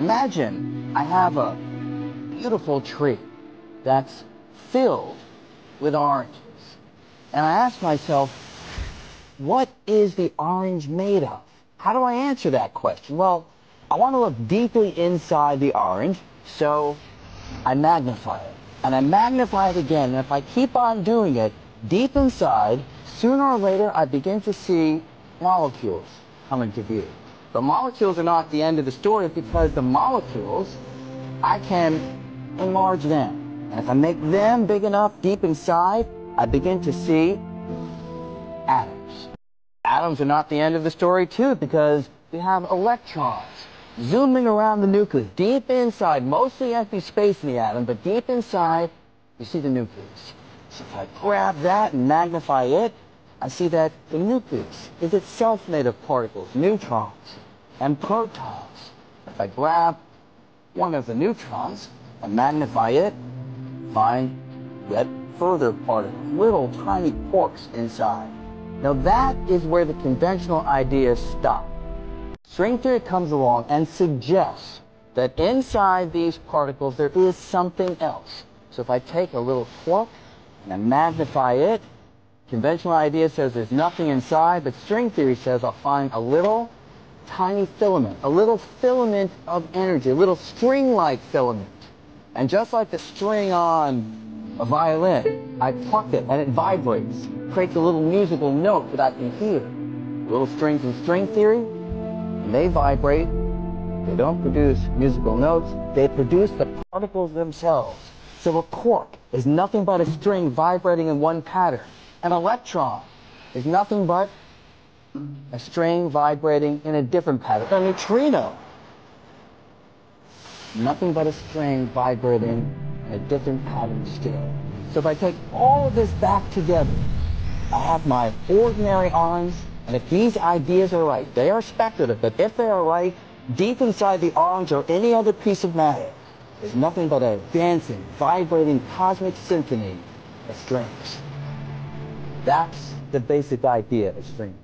Imagine I have a beautiful tree that's filled with oranges. And I ask myself, what is the orange made of? How do I answer that question? Well, I want to look deeply inside the orange, so I magnify it. And I magnify it again, and if I keep on doing it, deep inside, sooner or later I begin to see molecules coming to view. The molecules are not the end of the story because the molecules, I can enlarge them. And if I make them big enough deep inside, I begin to see atoms. Atoms are not the end of the story too because we have electrons zooming around the nucleus, deep inside, mostly empty space in the atom, but deep inside, you see the nucleus. So if I grab that and magnify it, I see that the nucleus is itself made of particles, neutrons, and protons. If I grab one of the neutrons and magnify it, find yet further particles, little tiny quarks inside. Now that is where the conventional ideas stop. String theory comes along and suggests that inside these particles there is something else. So if I take a little quark and magnify it, conventional idea says there's nothing inside, but string theory says I'll find a little tiny filament, a little filament of energy, a little string-like filament. And just like the string on a violin, I pluck it and it vibrates, creates a little musical note that I can hear. Little strings in string theory, they vibrate, they don't produce musical notes, they produce the particles themselves. So a quark is nothing but a string vibrating in one pattern. An electron is nothing but a string vibrating in a different pattern. A neutrino, nothing but a string vibrating in a different pattern still. So if I take all of this back together, I have my ordinary orange, and if these ideas are right, they are speculative, but if they are right, deep inside the orange or any other piece of matter is nothing but a dancing, vibrating cosmic symphony of strings. That's the basic idea of string.